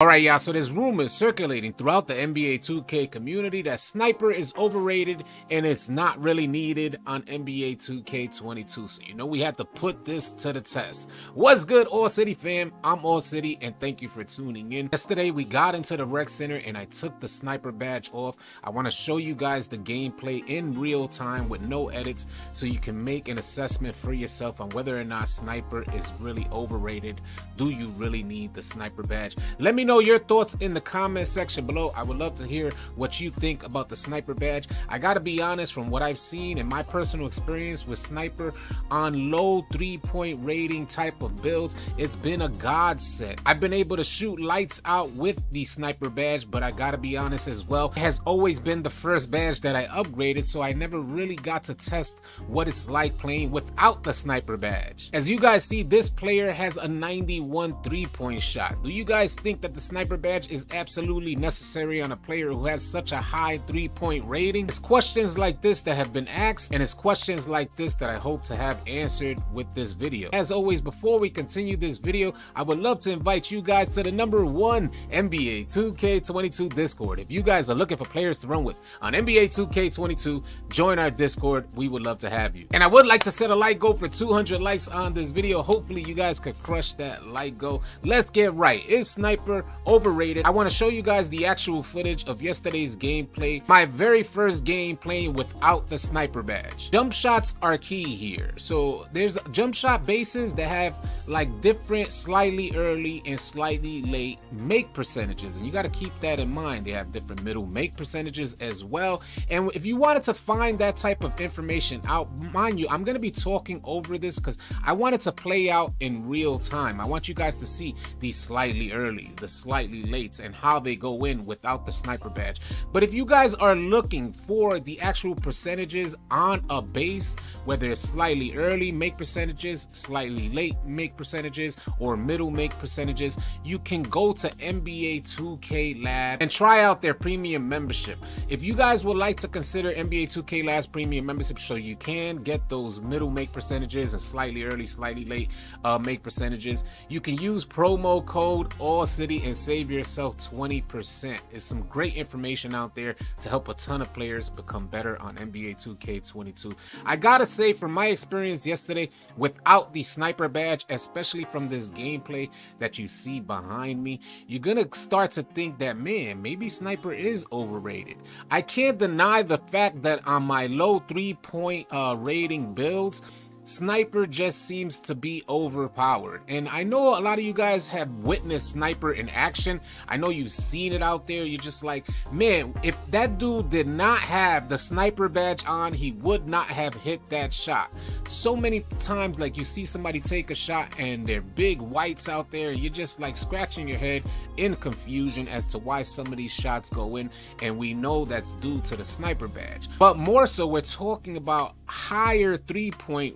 Alright y'all, so there's rumors circulating throughout the NBA 2K community that Sniper is overrated and it's not really needed on NBA 2K22. So you know we had to put this to the test. What's good All City fam? I'm All City and thank you for tuning in. Yesterday we got into the rec center and I took the Sniper badge off. I want to show you guys the gameplay in real time with no edits so you can make an assessment for yourself on whether or not Sniper is really overrated. Do you really need the Sniper badge? Let me know your thoughts in the comment section below. I would love to hear what you think about the sniper badge. I gotta be honest, from what I've seen and my personal experience with sniper on low three-point rating type of builds, it's been a godsend. I've been able to shoot lights out with the sniper badge, but I gotta be honest as well, it has always been the first badge that I upgraded, so I never really got to test what it's like playing without the sniper badge. As you guys see, this player has a 91 three-point shot. Do you guys think that the sniper badge is absolutely necessary on a player who has such a high three-point rating? It's questions like this that have been asked, and it's questions like this that I hope to have answered with this video. As always, before we continue this video, I would love to invite you guys to the number one NBA 2K22 Discord. If you guys are looking for players to run with on NBA 2K22, join our Discord. We would love to have you. And I would like to set a like goal for 200 likes on this video. Hopefully you guys could crush that like goal. Let's get right. Is Sniper overrated. I want to show you guys the actual footage of yesterday's gameplay. My very first game playing without the sniper badge. Jump shots are key here. So there's jump shot bases that have like different slightly early and slightly late make percentages. And you got to keep that in mind. They have different middle make percentages as well. And if you wanted to find that type of information out, mind you, I'm going to be talking over this because I wanted to play out in real time. I want you guys to see these slightly early, the slightly late, and how they go in without the sniper badge. But if you guys are looking for the actual percentages on a base, whether it's slightly early make percentages, slightly late make percentages, or middle make percentages, you can go to NBA 2K Lab and try out their premium membership. If you guys would like to consider NBA 2K Lab's premium membership so you can get those middle make percentages and slightly early, slightly late uh, make percentages, you can use promo code All City and save yourself 20%. It's some great information out there to help a ton of players become better on NBA 2K22. I gotta say, from my experience yesterday, without the sniper badge, especially from this gameplay that you see behind me, you're gonna start to think that, man, maybe sniper is overrated. I can't deny the fact that on my low three point uh, rating builds, Sniper just seems to be overpowered. And I know a lot of you guys have witnessed Sniper in action. I know you've seen it out there. You're just like, man, if that dude did not have the Sniper badge on, he would not have hit that shot. So many times, like you see somebody take a shot and they're big whites out there. You're just like scratching your head in confusion as to why some of these shots go in. And we know that's due to the Sniper badge. But more so, we're talking about higher three-point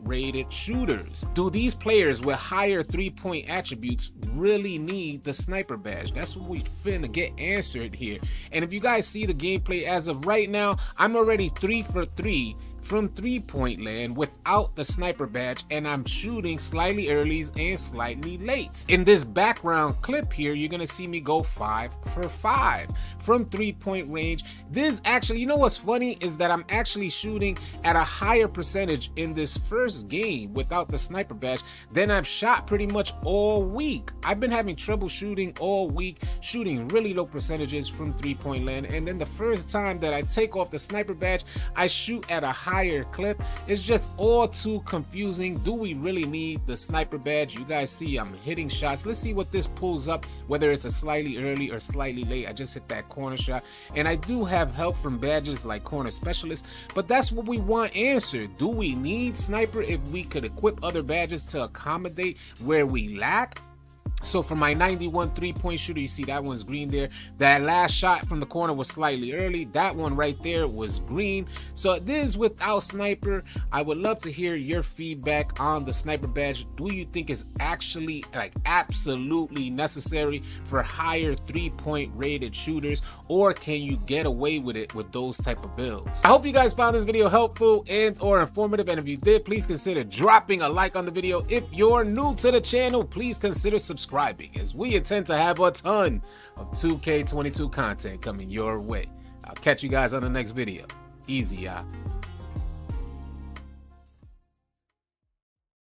shooters. Do these players with higher three-point attributes really need the sniper badge? That's what we finna get answered here. And if you guys see the gameplay as of right now, I'm already three for three from three point land without the sniper badge and I'm shooting slightly earlys and slightly late. In this background clip here, you're gonna see me go five for five from three point range. This actually, you know what's funny is that I'm actually shooting at a higher percentage in this first game without the sniper badge than I've shot pretty much all week. I've been having trouble shooting all week, shooting really low percentages from three point land. And then the first time that I take off the sniper badge, I shoot at a high higher clip. It's just all too confusing. Do we really need the sniper badge? You guys see I'm hitting shots. Let's see what this pulls up, whether it's a slightly early or slightly late. I just hit that corner shot. And I do have help from badges like corner specialist, but that's what we want answered. Do we need sniper if we could equip other badges to accommodate where we lack? So for my 91 three-point shooter, you see that one's green there. That last shot from the corner was slightly early. That one right there was green. So this without sniper. I would love to hear your feedback on the sniper badge. Do you think is actually like absolutely necessary for higher three-point rated shooters or can you get away with it with those type of builds? I hope you guys found this video helpful and or informative and if you did, please consider dropping a like on the video. If you're new to the channel, please consider subscribing, as we intend to have a ton of 2K22 content coming your way. I'll catch you guys on the next video. Easy, y'all.